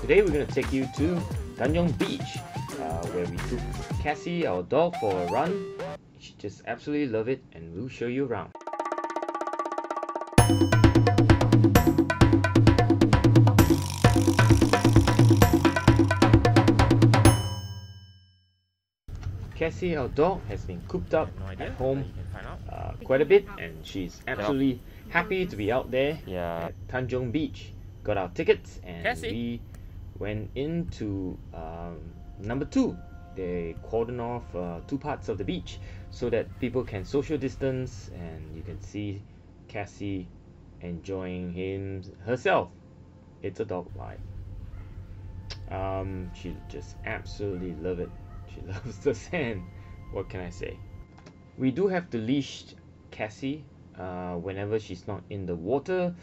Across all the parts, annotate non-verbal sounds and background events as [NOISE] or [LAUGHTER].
Today we're going to take you to Tanjong Beach, uh, where we took Cassie, our dog, for a run. She just absolutely love it, and we'll show you around. Cassie, our dog, has been cooped up No at home You can find out. uh, quite a bit, and she's absolutely happy to be out there Yeah. at Tanjong Beach. Got our tickets, and Cassie. we went into um, number two. They cordon off uh, two parts of the beach so that people can social distance, and you can see Cassie enjoying him herself. It's a dog life. Um, she just absolutely love it. She [LAUGHS] loves the sand. What can I say? We do have to leash Cassie uh, whenever she's not in the water.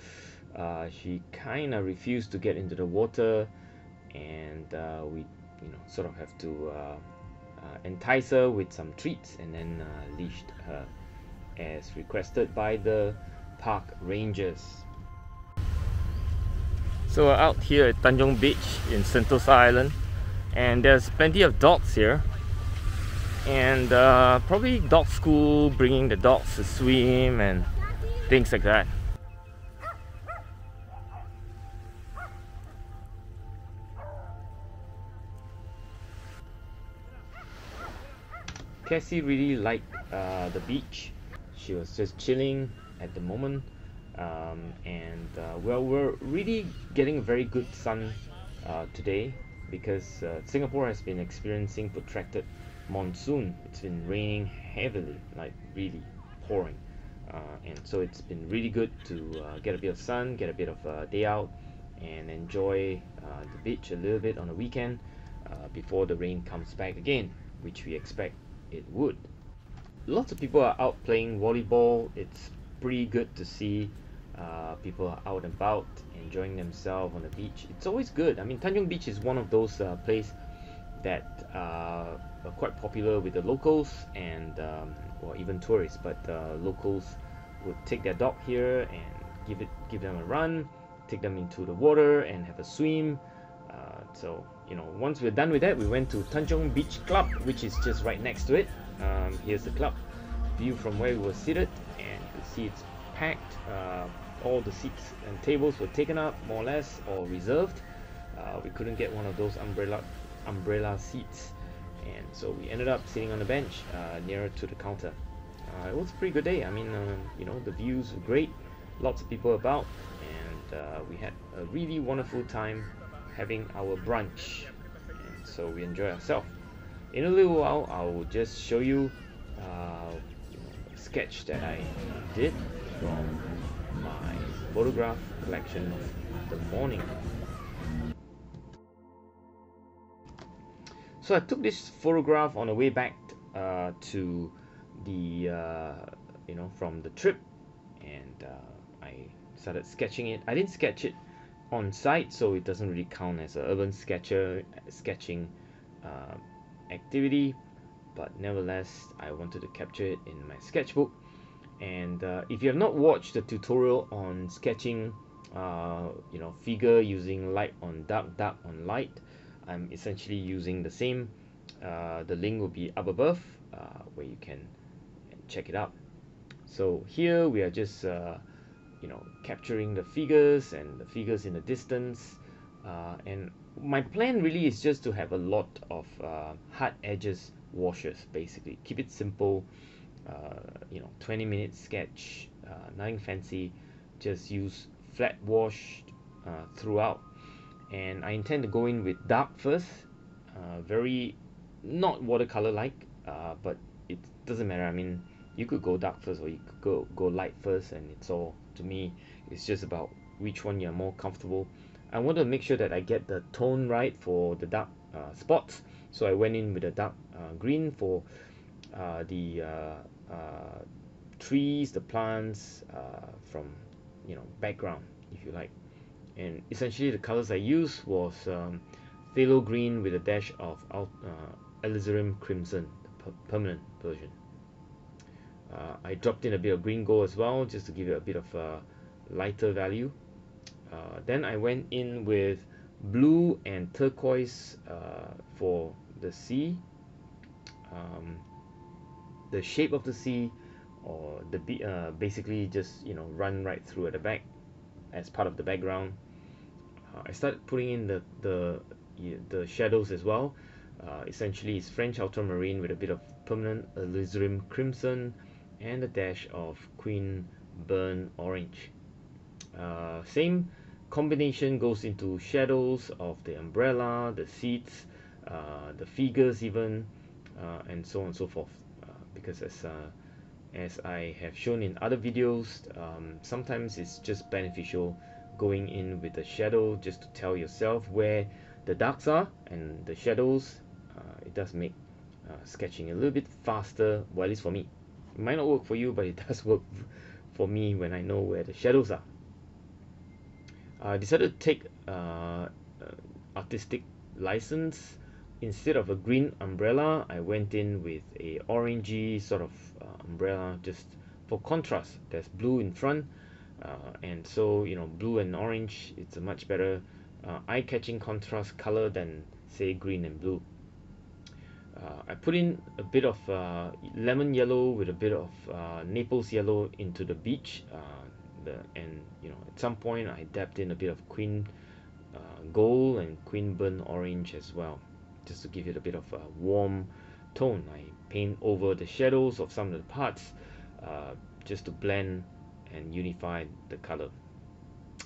Uh, she kind of refused to get into the water, and uh, we, you know, sort of have to uh, uh, entice her with some treats and then uh, leashed her as requested by the park rangers. So we're out here at Tanjong Beach in Sentosa Island and there's plenty of dogs here and uh, probably dog school bringing the dogs to swim and things like that. Cassie really liked uh, the beach. She was just chilling at the moment, um, and uh, well, we're really getting very good sun uh, today because uh, Singapore has been experiencing protracted monsoon. It's been raining heavily, like really pouring, uh, and so it's been really good to uh, get a bit of sun, get a bit of uh, day out, and enjoy the beach a little bit on the weekend before the rain comes back again, which we expect it would. Lots of people are out playing volleyball. It's pretty good to see uh, people are out and about enjoying themselves on the beach. It's always good. I mean, Tanjong Beach is one of those uh, places that uh, are quite popular with the locals and um, or even tourists. But uh, locals would take their dog here and give it give them a run, take them into the water and have a swim. Uh, so you know, once we're done with that, we went to Tanjong Beach Club, which is just right next to it. Um, here's the club view from where we were seated, and you can see it's packed. Uh, all the seats and tables were taken up, more or less, or reserved. Uh, we couldn't get one of those umbrella umbrella seats, and so we ended up sitting on the bench uh, nearer to the counter. Uh, it was a pretty good day. I mean, uh, you know, the views were great, lots of people about, and uh, we had a really wonderful time having our brunch, and so we enjoy ourselves. In a little while, I will just show you, uh, a sketch that I did from my photograph collection of the morning. So I took this photograph on the way back uh, to the uh, you know from the trip, and uh, I started sketching it. I didn't sketch it on site, so it doesn't really count as an urban sketcher sketching uh, activity. But nevertheless, I wanted to capture it in my sketchbook. And uh, if you have not watched the tutorial on sketching, uh, you know, figure using light on dark, dark on light, I'm essentially using the same. Uh, the link will be up above, uh, where you can check it out. So here we are just, uh, you know, capturing the figures and the figures in the distance. Uh, and my plan really is just to have a lot of uh, hard edges washes, basically. Keep it simple. Uh, you know 20 minute sketch uh, nothing fancy just use flat wash uh, throughout and I intend to go in with dark first uh, very not watercolor like uh, but it doesn't matter I mean you could go dark first or you could go go light first and it's all to me it's just about which one you're more comfortable I want to make sure that I get the tone right for the dark uh, spots so I went in with a dark uh, green for uh, the uh, uh, trees, the plants uh, from you know background, if you like. And essentially, the colors I used was um, phthalo green with a dash of uh, alizarin crimson, the per- permanent version. Uh, I dropped in a bit of green gold as well, just to give it a bit of a lighter value. Uh, then I went in with blue and turquoise uh, for the sea. Um, the shape of the sea or the uh, basically just you know run right through at the back as part of the background. Uh, I started putting in the the the shadows as well. Uh, essentially it's French ultramarine with a bit of permanent alizarin crimson and a dash of queen burnt orange. Uh, same combination goes into shadows of the umbrella the seats uh, the figures even uh, and so on and so forth. Uh, because as uh, as I have shown in other videos um, sometimes it's just beneficial going in with the shadow just to tell yourself where the darks are and the shadows. Uh, it does make sketching a little bit faster well at least for me might not work for you but it [LAUGHS] does work for me when I know where the shadows are. I decided to take uh, artistic license. Instead of a green umbrella I went in with a orangey sort of uh, umbrella just for contrast. There's blue in front uh, and so you know blue and orange it's a much better uh, eye-catching contrast color than say green and blue uh, I put in a bit of uh, lemon yellow with a bit of uh, Naples yellow into the beach the and you know at some point I dabbed in a bit of queen gold and queen burnt orange as well just to give it a bit of a warm tone. I paint over the shadows of some of the parts uh, just to blend and unify the color.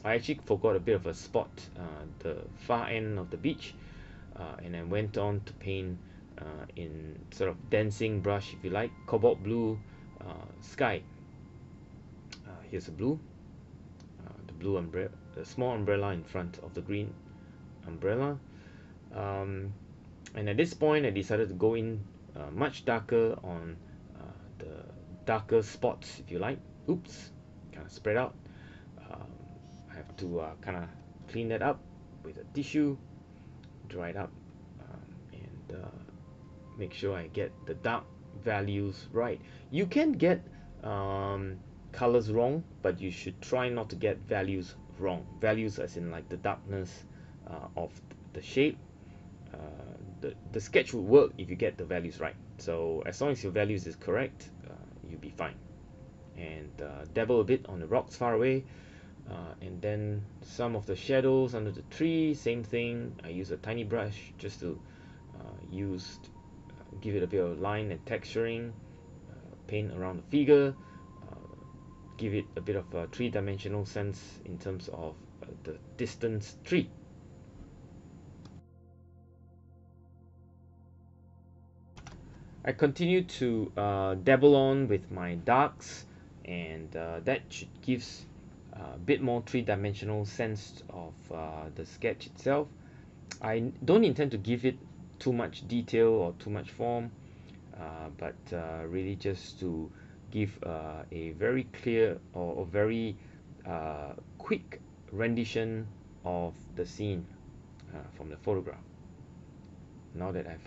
I actually forgot a bit of a spot uh, the far end of the beach uh, and I went on to paint uh, in sort of dancing brush if you like cobalt blue uh, sky. Uh, here's a blue the blue umbrella the small umbrella in front of the green umbrella. Um, and at this point I decided to go in uh, much darker on uh, the darker spots if you like. Oops kind of spread out. Um, I have to uh, kind of clean that up with a tissue dry it up um, and uh, make sure I get the dark values right. You can get um, colors wrong but you should try not to get values wrong. Values as in like the darkness uh, of the shape uh, the, the sketch will work if you get the values right. So as long as your values is correct uh, you'll be fine. And uh, dabble a bit on the rocks far away uh, and then some of the shadows under the tree same thing. I use a tiny brush just to uh, use give it a bit of line and texturing uh, paint around the figure give it a bit of a three-dimensional sense in terms of the distance tree. I continue to uh, dabble on with my darks and uh, that gives a bit more three-dimensional sense of uh, the sketch itself. I don't intend to give it too much detail or too much form uh, but uh, really just to give uh, a very clear or a very quick rendition of the scene from the photograph. Now that I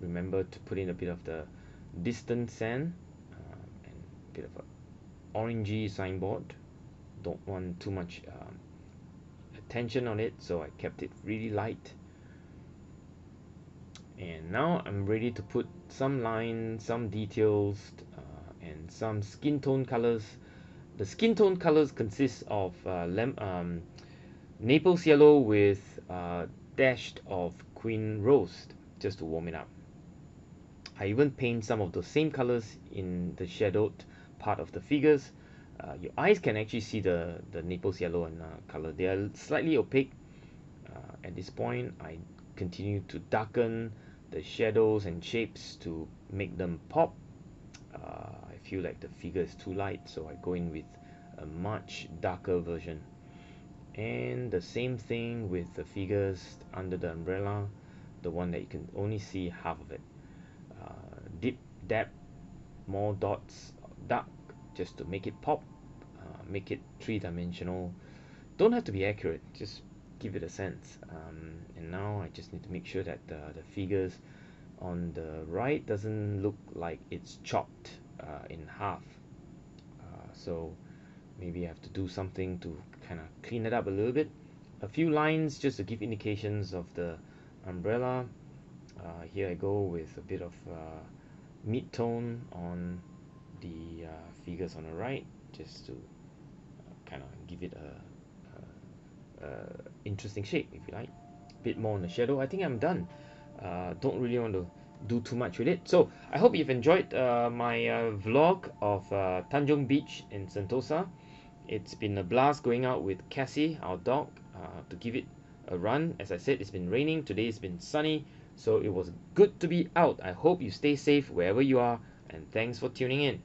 remember to put in a bit of the distant sand uh, and a bit of a orangey signboard. Don't want too much um, attention on it so I kept it really light and now I'm ready to put some lines some details uh, and some skin tone colors. The skin tone colors consist of uh, um, Naples yellow with uh, dashed of queen rose just to warm it up. I even paint some of the same colors in the shadowed part of the figures. Uh, your eyes can actually see the the Naples yellow and uh, color. They are slightly opaque. Uh, at this point I continue to darken the shadows and shapes to make them pop. Uh, I feel like the figure is too light so I go in with a much darker version. And the same thing with the figures under the umbrella the one that you can only see half of it. Deep depth more dots dark just to make it pop uh, make it three-dimensional. Don't have to be accurate just give it a sense. Um, and now I just need to make sure that the, the figures on the right doesn't look like it's chopped uh, in half. Uh, so maybe I have to do something to kind of clean it up a little bit. A few lines just to give indications of the umbrella. Uh, here I go with a bit of uh, mid-tone on the uh, figures on the right just to kind of give it a, a, interesting shape if you like. A bit more on the shadow. I think I'm done. Uh, don't really want to do too much with it. So I hope you've enjoyed uh, my uh, vlog of uh, Tanjong Beach in Sentosa. It's been a blast going out with Cassie our dog uh, to give it a run. As I said it's been raining. Today it's been sunny. So it was good to be out. I hope you stay safe wherever you are and thanks for tuning in